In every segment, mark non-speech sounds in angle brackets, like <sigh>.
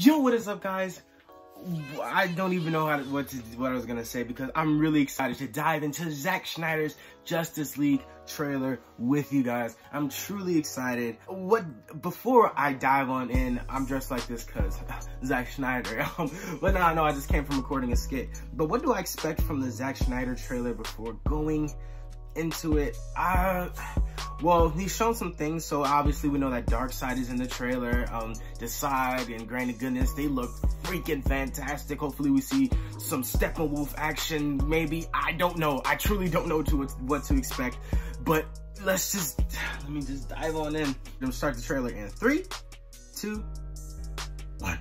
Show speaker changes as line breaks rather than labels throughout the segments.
Yo, what is up, guys? I don't even know how to, what to, what I was gonna say because I'm really excited to dive into Zack Snyder's Justice League trailer with you guys. I'm truly excited. What before I dive on in, I'm dressed like this because <laughs> Zack Snyder. <laughs> Um, but no, no, I just came from recording a skit. But what do I expect from the Zack Snyder trailer before going into it? Uh, well, he's shown some things, so obviously we know that Darkseid is in the trailer. Um, Darkseid and Granny Goodness, they look freaking fantastic. Hopefully we see some Steppenwolf action, maybe. I don't know. I truly don't know to what to expect, but let's just, let me just dive on in. Gonna start the trailer in three, two, one.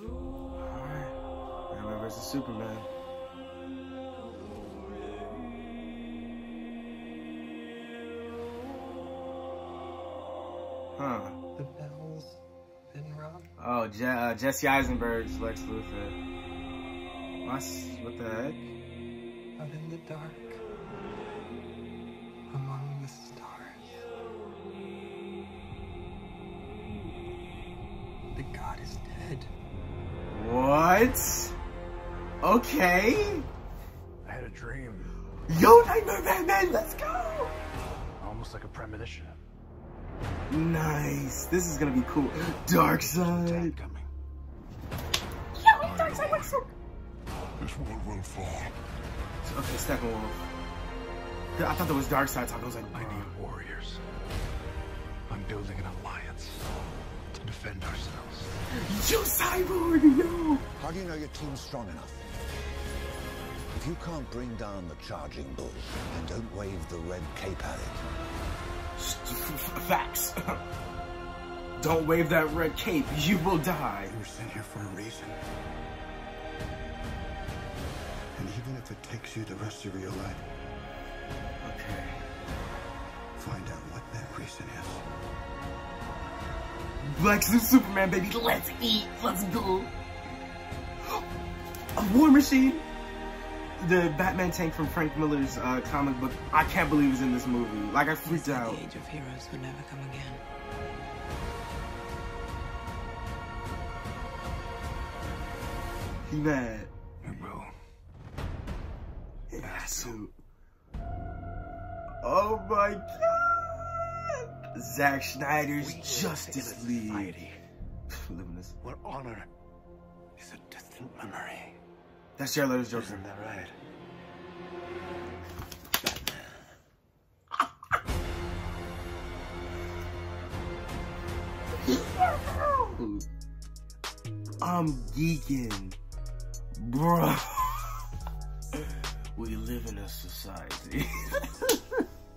All right, Batman versus Superman. Huh.
The bell's been rung.
Oh, Je uh, Jesse Eisenberg's Lex Luthor. What's, what the heck?
Out in the dark, among the stars, the god is dead.
What? Okay.
I had a dream,
Yo, Nightmare Batman, let's go!
almost like a premonition.
Nice. This is gonna be cool. Darkseid.
Attack coming.
Yo, Darkseid, what's up?
This world will fall.
Okay, Steppenwolf. I thought there was Darkseid talk. I was like,
I need warriors. I'm building an alliance to defend ourselves.
You Cyborg, yo.
How do you know your team's strong enough? If you can't bring down the charging bull, and don't wave the red cape at it.
Facts. Don't wave that red cape. You will die.
You were sent here for a reason. And even if it takes you the rest of your life,
Okay.
find out what that reason is.
Black Suit Superman, baby. Let's eat. Let's go. A War Machine. The Batman tank from Frank Miller's uh, comic book. I can't believe it's in this movie. Like I freaked out.
The age of heroes will never come again.
He mad.
It will.
in that suit. Oh my god! Zack Snyder's Justice League.
Society <laughs>
Living this.
where honor is a distant memory.
That's Jared Leto's Joker.
Isn't that right?
I'm geeking, bro. <laughs> we live in a society.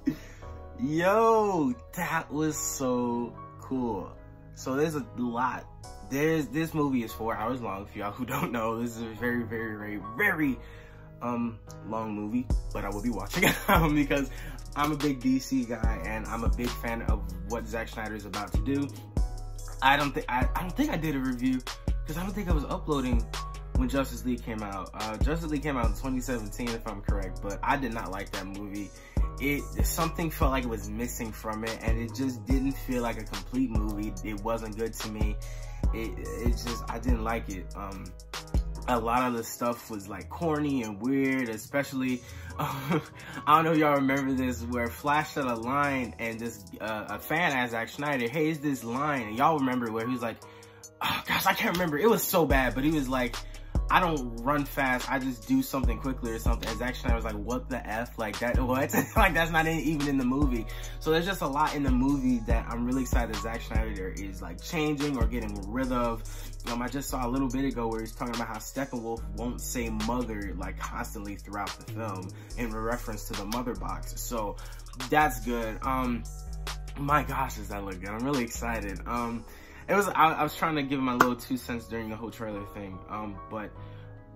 <laughs> Yo, that was so cool. So there's a lot. There's this movie is four hours long. For y'all who don't know, this is a very, very, very, very um long movie, but I will be watching it <laughs> um, because I'm a big DC guy and I'm a big fan of what Zack Snyder is about to do. I don't think I, I don't think I did a review because I don't think I was uploading when Justice League came out. Uh, Justice League came out in 2017, if I'm correct, but I did not like that movie. It something felt like it was missing from it, and it just didn't feel like a complete movie. It wasn't good to me. It it just I didn't like it. Um, a lot of the stuff was like corny and weird, especially, <laughs> I don't know y'all remember this, where Flash said a line and this, uh, a fan asked Zack Snyder, hey, is this line? And y'all remember where he was like, oh gosh, I can't remember. It was so bad, but he was like, I don't run fast. I just do something quickly or something. And Zack Snyder was like, what the F? Like that, <laughs> what? <laughs> like that's not in, even in the movie. So there's just a lot in the movie that I'm really excited Zack Snyder is like changing or getting rid of. Um, I just saw a little bit ago where he's talking about how Steppenwolf won't say mother like constantly throughout the film in reference to the mother box. So that's good. Um, my gosh, does that look good? I'm really excited. Um, it was I, I was trying to give my little two cents during the whole trailer thing. Um, but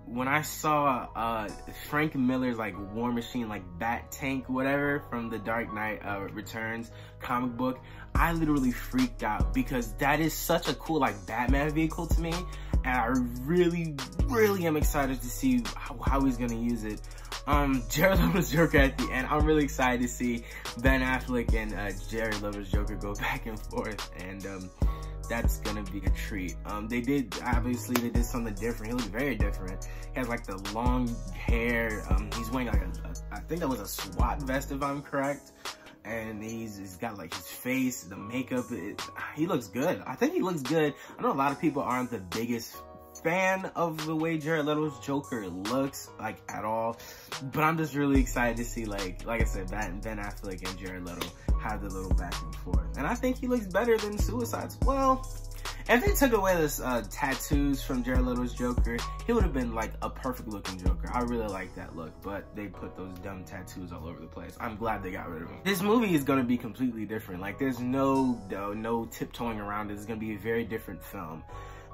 when I saw uh Frank Miller's like War Machine, like Bat Tank, whatever, from the Dark Knight uh, Returns comic book, I literally freaked out because that is such a cool like Batman vehicle to me, and I really, really am excited to see how, how he's gonna use it. Um, <laughs> Jared Leto's Joker at the end. I'm really excited to see Ben Affleck and uh, Jared Leto's Joker go <laughs> back and forth, and um, that's gonna be a treat. Um, they did obviously they did something different. He looks very different. He has like the long hair. Um, he's wearing like a, a I think that was a SWAT vest if I'm correct. And he's, he's got like his face, the makeup. It, he looks good. I think he looks good. I know a lot of people aren't the biggest fan of the way Jared Leto's Joker looks, like at all. But I'm just really excited to see, like, like I said, Ben, Ben Affleck and Jared Leto have the little back and forth. And I think he looks better than Suicide's. Well, if they took away this uh, tattoos from Jared Leto's Joker, he would have been like a perfect looking Joker. I really like that look, but they put those dumb tattoos all over the place. I'm glad they got rid of them. This movie is gonna be completely different. Like there's no, no, no tiptoeing around it. It's gonna be a very different film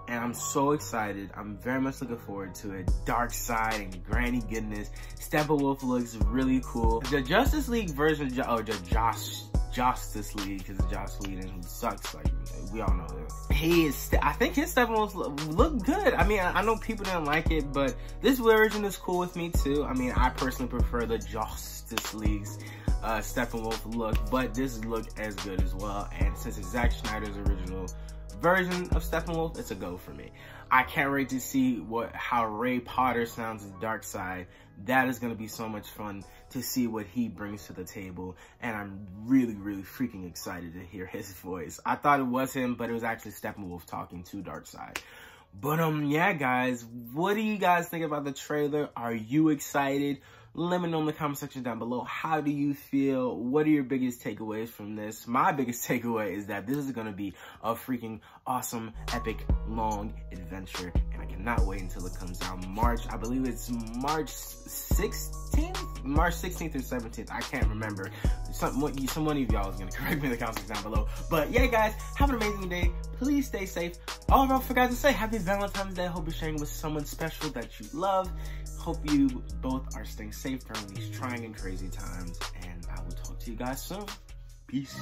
and I'm so excited. I'm very much looking forward to it. Darkseid and Granny Goodness. Steppenwolf looks really cool. The Justice League version, oh, the Josh Justice League, because Joss Whedon who sucks. Like we all know that. He is. I think his Steppenwolf look good. I mean, I know people didn't like it, but this version is cool with me too. I mean, I personally prefer the Justice League's uh, Steppenwolf look, but this look as good as well. And since it's Zack Snyder's original version of Steppenwolf, it's a go for me. I can't wait to see what how Ray Porter sounds in Side. That is going to be so much fun to see what he brings to the table. And I'm really, really freaking excited to hear his voice. I thought it was him, but it was actually Steppenwolf talking to Darkseid. But um, yeah, guys, what do you guys think about the trailer? Are you excited? Let me know in the comment section down below. How do you feel? What are your biggest takeaways from this? My <laughs> biggest takeaway is that this is going to be a freaking awesome, epic, long adventure. And I cannot wait until it comes out March. I believe it's March 16th? March 16th or 17th. I can't remember. Some, some of y'all is going <laughs> to correct me in the comments down below. But yeah, guys, have an amazing day. Please stay safe. Oh, I forgot to say, happy Valentine's Day. Hope you're sharing with someone special that you love. Hope you both are staying safe during these trying and crazy times. And I will talk to you guys soon. Peace.